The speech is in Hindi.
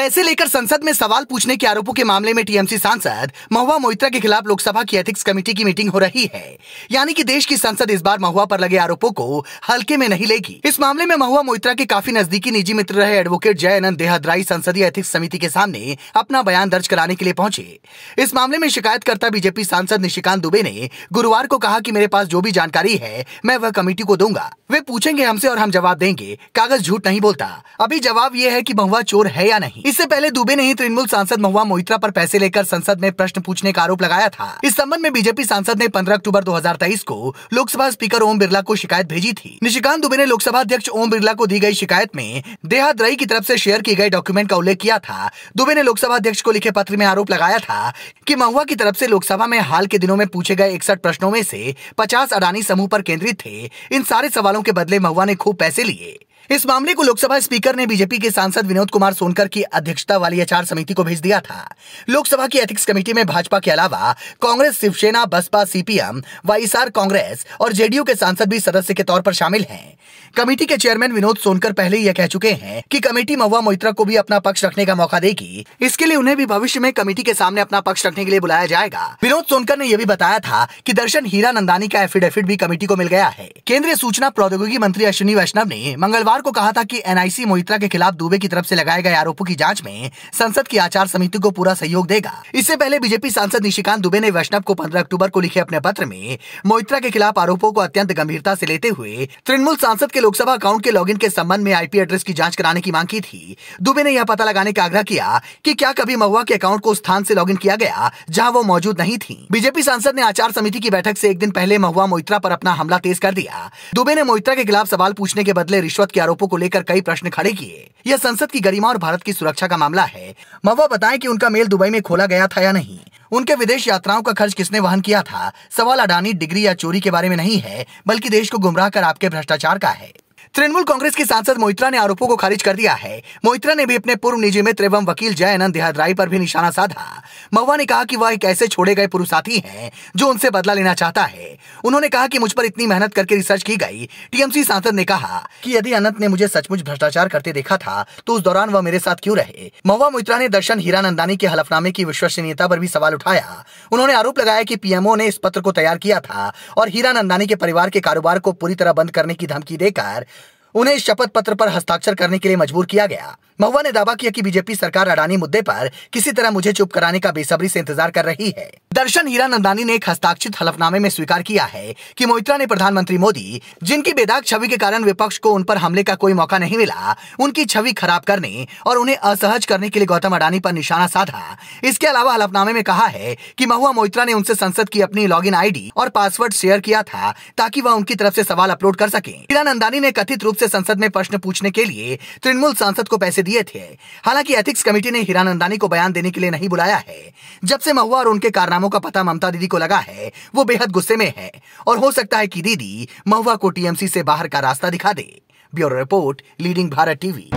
पैसे लेकर संसद में सवाल पूछने के आरोपों के मामले में टीएमसी सांसद महुआ मोइत्रा के खिलाफ लोकसभा की एथिक्स कमेटी की मीटिंग हो रही है। यानी कि देश की संसद इस बार महुआ पर लगे आरोपों को हल्के में नहीं लेगी। इस मामले में महुआ मोइत्रा के काफ़ी नजदीकी निजी मित्र रहे एडवोकेट जय अनंत देहदराई संसदीय एथिक्स समिति के सामने अपना बयान दर्ज कराने के लिए पहुँचे। इस मामले में शिकायतकर्ता बीजेपी सांसद निशिकांत दुबे ने गुरुवार को कहा की मेरे पास जो भी जानकारी है, मैं वह कमेटी को दूँगा। वे पूछेंगे हमसे और हम जवाब देंगे। कागज़ झूठ नहीं बोलता। अभी जवाब ये है की महुआ चोर है या नहीं। इससे पहले दुबे ने ही तृणमूल सांसद महुआ मोहित्रा पर पैसे लेकर संसद में प्रश्न पूछने का आरोप लगाया था। इस संबंध में बीजेपी सांसद ने 15 अक्टूबर 2023 को लोकसभा स्पीकर ओम बिरला को शिकायत भेजी थी। निशिकांत दुबे ने लोकसभा अध्यक्ष ओम बिरला को दी गई शिकायत में देहाद रई की तरफ़ ऐसी शेयर की गई डॉक्यूमेंट का उल्लेख किया था। दुबे ने लोकसभा अध्यक्ष को लिखे पत्र में आरोप लगाया था की महुआ की तरफ़ ऐसी लोकसभा में हाल के दिनों में पूछे गए इकसठ प्रश्नों में ऐसी पचास अडानी समूह आरोप केंद्रित थे। इन सारे सवालों के बदले महुआ ने खूब पैसे लिए। इस मामले को लोकसभा स्पीकर ने बीजेपी के सांसद विनोद कुमार सोनकर की अध्यक्षता वाली आचार समिति को भेज दिया था। लोकसभा की एथिक्स कमेटी में भाजपा के अलावा कांग्रेस, शिवसेना, बसपा, सीपीएम, वाईएसआर कांग्रेस और जेडीयू के सांसद भी सदस्य के तौर पर शामिल हैं। कमेटी के चेयरमैन विनोद सोनकर पहले ही यह कह चुके हैं कि कमेटी महुआ मोइत्रा को भी अपना पक्ष रखने का मौका देगी। इसके लिए उन्हें भी भविष्य में कमेटी के सामने अपना पक्ष रखने के लिए बुलाया जाएगा। विनोद सोनकर ने यह भी बताया था कि दर्शन हीरा नंदानी का एफिडेविट भी कमेटी को मिल गया है। केंद्रीय सूचना प्रौद्योगिकी मंत्री अश्विनी वैष्णव ने मंगलवार को कहा था कि एनआईसी मोहित्रा के खिलाफ दुबे की तरफ़ ऐसी लगाए गए आरोपों की जाँच में संसद की आचार समिति को पूरा सहयोग देगा। इससे पहले बीजेपी सांसद निशिकांत दुबे ने वैष्णव को 15 अक्टूबर को लिखे अपने पत्र में मोहित्रा के खिलाफ आरोपों को अत्यंत गंभीरता ऐसी लेते हुए तृणमूल सांसद के लोकसभा अकाउंट के लॉगिन के संबंध में आईपी एड्रेस की जाँच कराने की मांग की थी। दुबे ने यह पता लगाने का आग्रह किया कि क्या कभी महुआ के अकाउंट को स्थान से लॉगिन किया गया, जहाँ वो मौजूद नहीं थी। बीजेपी सांसद ने आचार समिति की बैठक से एक दिन पहले महुआ मोइत्रा पर अपना हमला तेज कर दिया। दुबे ने मोइत्रा के खिलाफ सवाल पूछने के बदले रिश्वत के आरोपों को लेकर कई प्रश्न खड़े किए। यह संसद की गरिमा और भारत की सुरक्षा का मामला है। महुआ बताए की उनका मेल दुबई में खोला गया था या नहीं। उनके विदेश यात्राओं का खर्च किसने वहन किया था? सवाल अडानी डिग्री या चोरी के बारे में नहीं है, बल्कि देश को गुमराह कर आपके भ्रष्टाचार का है। तृणमूल कांग्रेस के सांसद मोइत्रा ने आरोपों को खारिज कर दिया है। मोहित्रा ने भी अपने पूर्व निजी मित्र एवं वकील जय आनंद देहादराई पर भी निशाना साधा। महुआ ने कहा कि वह एक ऐसे छोड़े गए पुरुष साथी हैं, जो उनसे बदला लेना चाहता है। उन्होंने कहा कि मुझ पर इतनी मेहनत करके रिसर्च की गई। टीएमसी सांसद ने कहा कि यदि अनंत ने मुझे सचमुच भ्रष्टाचार करते देखा था तो उस दौरान वह मेरे साथ क्यों रहे? महुआ मोहित्रा ने दर्शन हीरानंदानी के हलफनामे की विश्वसनीयता पर भी सवाल उठाया। उन्होंने आरोप लगाया कि पीएमओ ने इस पत्र को तैयार किया था और हीरानंदानी के परिवार के कारोबार को पूरी तरह बंद करने की धमकी देकर उन्हें शपथ पत्र पर हस्ताक्षर करने के लिए मजबूर किया गया। महुआ ने दावा किया कि बीजेपी सरकार अडानी मुद्दे पर किसी तरह मुझे चुप कराने का बेसब्री से इंतज़ार कर रही है। दर्शन हीरा नंदानी ने एक हस्ताक्षरित हलफनामे में स्वीकार किया है कि मोहित्रा ने प्रधानमंत्री मोदी, जिनकी बेदाग छवि के कारण विपक्ष को उन पर हमले का कोई मौका नहीं मिला, उनकी छवि खराब करने और उन्हें असहज करने के लिए गौतम अडानी पर निशाना साधा। इसके अलावा हलफनामे में कहा है कि महुआ मोइत्रा ने उनसे संसद की अपनी लॉग इन और पासवर्ड शेयर किया था ताकि वह उनकी तरफ़ से सवाल अपलोड कर सके। हीरा नंदानी ने कथित रूप से संसद में प्रश्न पूछने के लिए तृणमूल सांसद को पैसे दिए थे। हालाँकि एथिक्स कमेटी ने हीरानंदानी को बयान देने के लिए नहीं बुलाया है। जब से महुआ और उनके कारनामों का पता ममता दीदी को लगा है, वो बेहद गुस्से में है। और हो सकता है कि दीदी महुआ को टीएमसी से बाहर का रास्ता दिखा दे। Bureau report, leading Bharat TV.